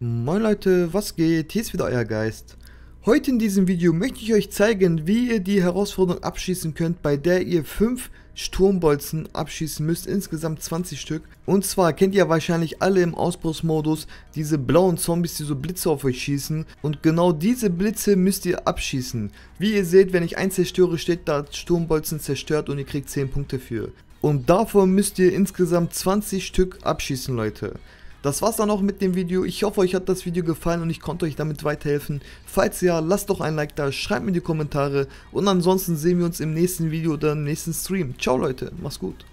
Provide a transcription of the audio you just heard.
Moin Leute, was geht? Hier ist wieder euer Geist. Heute in diesem Video möchte ich euch zeigen, wie ihr die Herausforderung abschießen könnt, bei der ihr 5 Sturmbolzen abschießen müsst, insgesamt 20 Stück. Und zwar kennt ihr wahrscheinlich alle im Ausbruchsmodus diese blauen Zombies, die so Blitze auf euch schießen. Und genau diese Blitze müsst ihr abschießen. Wie ihr seht, wenn ich einen zerstöre, steht da Sturmbolzen zerstört und ihr kriegt 10 Punkte für. Und davon müsst ihr insgesamt 20 Stück abschießen, Leute. Das war's dann auch mit dem Video. Ich hoffe, euch hat das Video gefallen und ich konnte euch damit weiterhelfen. Falls ja, lasst doch ein Like da, schreibt mir die Kommentare und ansonsten sehen wir uns im nächsten Video oder im nächsten Stream. Ciao Leute, mach's gut.